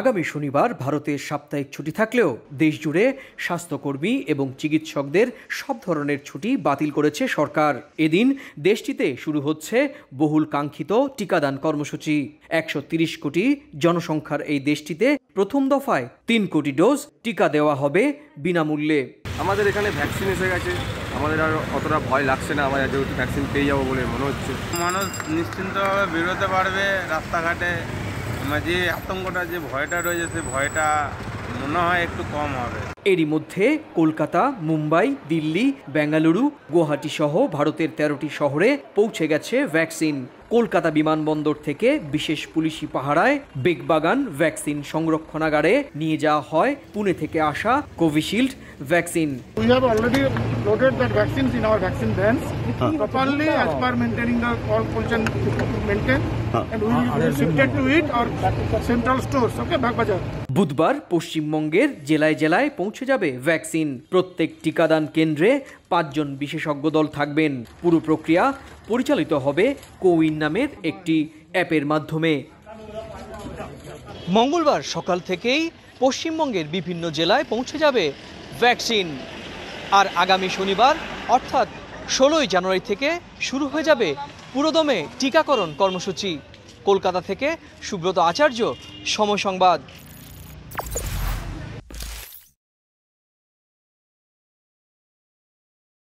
আগামী শনিবার ভারতের সাপ্তাহিক ছুটি থাকলেও দেশজুড়ে স্বাস্থ্যকর্মী এবং চিকিৎসকদের সব ধরনের ছুটি বাতিল করেছে সরকার। এদিন দেশটিতে শুরু হচ্ছে বহুল কাঙ্ক্ষিত টিকাদান কর্মসূচি। একশো তিরিশ কোটি জনসংখ্যার এই দেশটিতে প্রথম দফায় তিন কোটি ডোজ টিকা দেওয়া হবে বিনামূল্যে। আমাদের এখানে ভ্যাকসিন এসে গেছে। আমাদের আর অতটা ভয় লাগছে না আমরা যেহেতু ভ্যাকসিন পেয়ে যাব বলে মনে হচ্ছে। মানুষ নিশ্চিন্তভাবে বেরোতে পারবে রাস্তাঘাটে। আমার যে আতঙ্কটা যে ভয়টা রয়েছে সে ভয়টা মনে হয় একটু কম হবে। এরই মধ্যে কলকাতা মুম্বাই দিল্লি বেঙ্গালুরু গুয়াহাটি সহ ভারতের তেরোটি শহরে পৌঁছে গেছে ভ্যাকসিন। কলকাতা বিমানবন্দর থেকে বিশেষ পুলিশি পাহারায় বেগবাগান ভ্যাকসিন সংরক্ষণাগারে নিয়ে যাওয়া হয়। পুনে থেকে আসা Covishield vaccine. We have already loaded the vaccines in our vaccine vans properly as per maintaining the all pollution maintained. বুধবার পশ্চিমবঙ্গের জেলায় জেলায় পৌঁছে যাবে ভ্যাকসিন প্রত্যেক টিকাদান কেন্দ্রে পাঁচজন বিশেষজ্ঞ দল থাকবেন। পুরো প্রক্রিয়া পরিচালিত হবে কোউইন নামের একটি অ্যাপের মাধ্যমে। মঙ্গলবার সকাল থেকেই পশ্চিমবঙ্গের বিভিন্ন জেলায় পৌঁছে যাবে ভ্যাকসিন আর আগামী শনিবার, অর্থাৎ ষোলোই জানুয়ারি থেকে শুরু হয়ে যাবে পুরোদমে টিকাকরণ কর্মসূচি। কলকাতা থেকে সুব্রত আচার্য সময় সংবাদ।